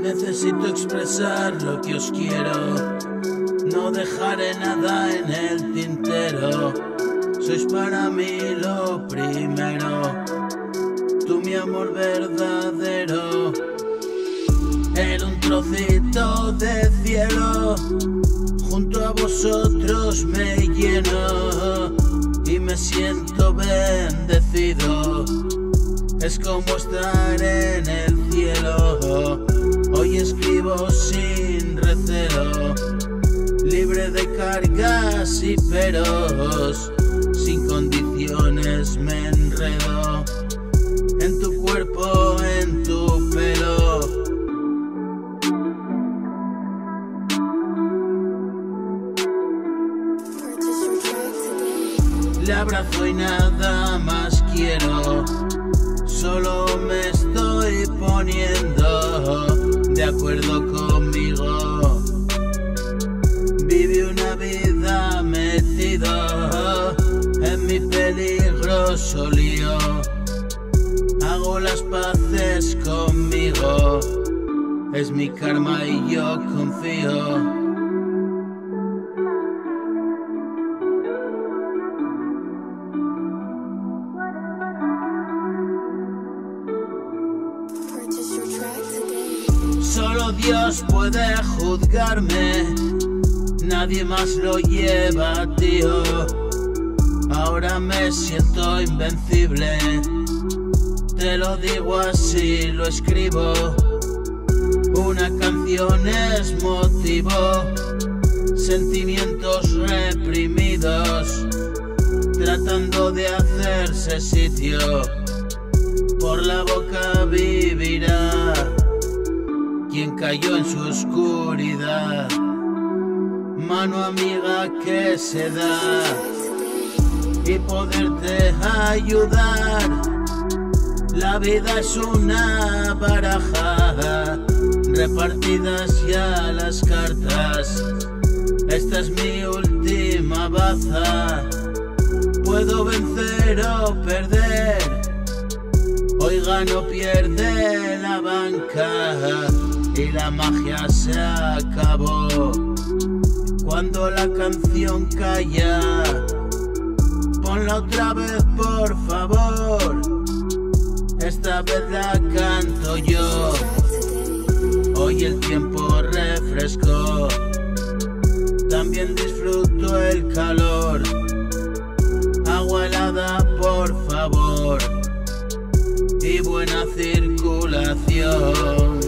Necesito expresar lo que os quiero, no dejaré nada en el tintero. Sois para mí lo primero, tú mi amor verdadero. Trocito de cielo, junto a vosotros me lleno y me siento bendecido. Es como estar en el cielo. Hoy escribo sin recelo, libre de cargas y peros, sin condiciones me enredo en tu cuerpo, Le abrazo y nada más quiero, solo me estoy poniendo de acuerdo conmigo. Vive una vida metido en mi peligroso lío. Hago las paces conmigo, es mi karma y yo confío. Solo Dios puede juzgarme, nadie más lo lleva, tío. Ahora me siento invencible, te lo digo así, lo escribo. Una canción es motivo, sentimientos reprimidos, tratando de hacerse sitio, por la boca cayó en su oscuridad. Mano amiga que se da y poderte ayudar. La vida es una baraja, repartidas ya las cartas. Esta es mi última baza. Puedo vencer o perder. Hoy gano, pierde la banca la magia se acabó. Cuando la canción calla, ponla otra vez por favor. Esta vez la canto yo. Hoy el tiempo refrescó. También disfruto el calor. Agua helada, por favor. Y buena circulación.